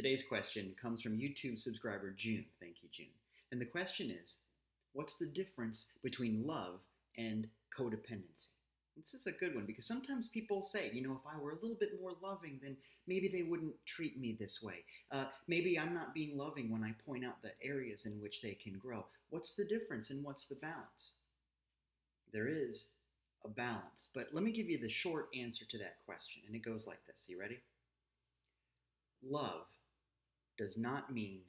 Today's question comes from YouTube subscriber June. Thank you, June. And the question is What's the difference between love and codependency? This is a good one because sometimes people say, you know, if I were a little bit more loving, then maybe they wouldn't treat me this way. Uh, maybe I'm not being loving when I point out the areas in which they can grow. What's the difference and what's the balance? There is a balance. But let me give you the short answer to that question, and it goes like this. You ready? Love does not mean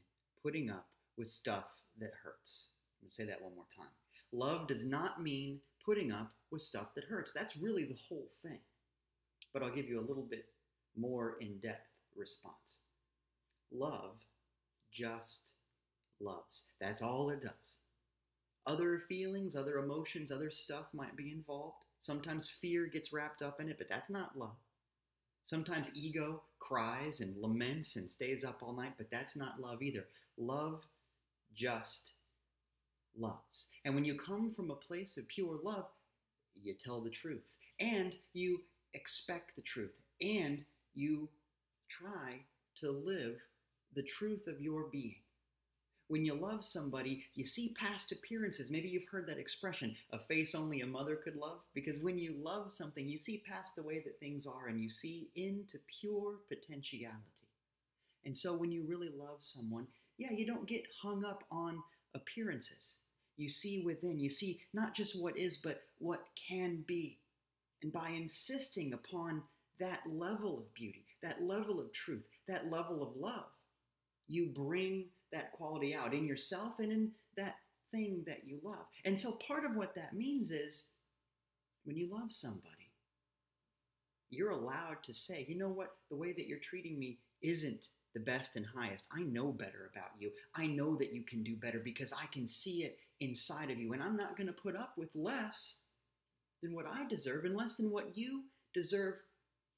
putting up with stuff that hurts. I'm going to say that one more time. Love does not mean putting up with stuff that hurts. That's really the whole thing. But I'll give you a little bit more in depth response. Love just loves. That's all it does. Other feelings, other emotions, other stuff might be involved. Sometimes fear gets wrapped up in it, but that's not love. Sometimes ego cries and laments and stays up all night, but that's not love either. Love just loves. And when you come from a place of pure love, you tell the truth and you expect the truth and you try to live the truth of your being. When you love somebody, you see past appearances. Maybe you've heard that expression, a face only a mother could love. Because when you love something, you see past the way that things are and you see into pure potentiality. And so when you really love someone, yeah, you don't get hung up on appearances. You see within, you see not just what is, but what can be. And by insisting upon that level of beauty, that level of truth, that level of love, you bring that quality out in yourself and in that thing that you love. And so part of what that means is when you love somebody, you're allowed to say, you know what, the way that you're treating me isn't the best and highest. I know better about you. I know that you can do better because I can see it inside of you. And I'm not going to put up with less than what I deserve and less than what you deserve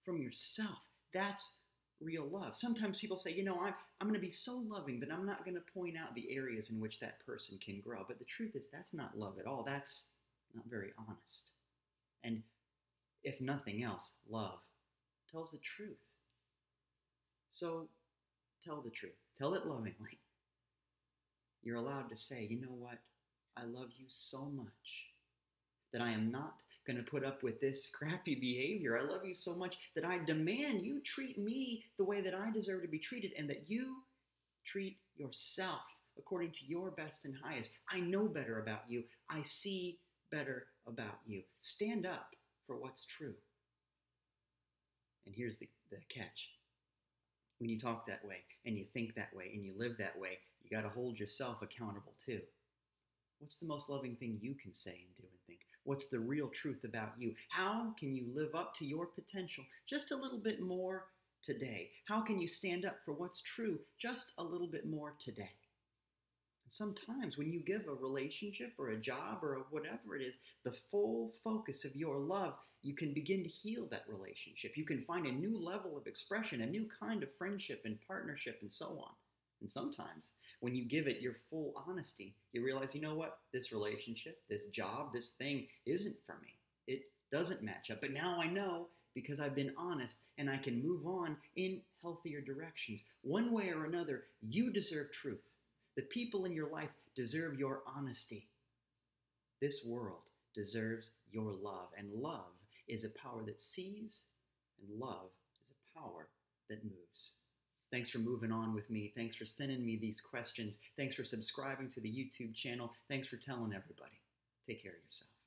from yourself. That's real love. Sometimes people say, you know, I'm, I'm going to be so loving that I'm not going to point out the areas in which that person can grow. But the truth is, that's not love at all. That's not very honest. And if nothing else, love tells the truth. So tell the truth, tell it lovingly. You're allowed to say, you know what? I love you so much that I am not going to put up with this crappy behavior. I love you so much that I demand you treat me the way that I deserve to be treated and that you treat yourself according to your best and highest. I know better about you. I see better about you. Stand up for what's true. And here's the, the catch when you talk that way and you think that way and you live that way, you got to hold yourself accountable too. What's the most loving thing you can say and do think? What's the real truth about you? How can you live up to your potential just a little bit more today? How can you stand up for what's true just a little bit more today? Sometimes when you give a relationship or a job or a whatever it is the full focus of your love, you can begin to heal that relationship. You can find a new level of expression, a new kind of friendship and partnership, and so on. And sometimes when you give it your full honesty, you realize, you know what? This relationship, this job, this thing isn't for me. It doesn't match up. But now I know because I've been honest and I can move on in healthier directions. One way or another, you deserve truth. The people in your life deserve your honesty. This world deserves your love, and love is a power that sees, and love is a power that moves. Thanks for moving on with me. Thanks for sending me these questions. Thanks for subscribing to the YouTube channel. Thanks for telling everybody. Take care of yourself.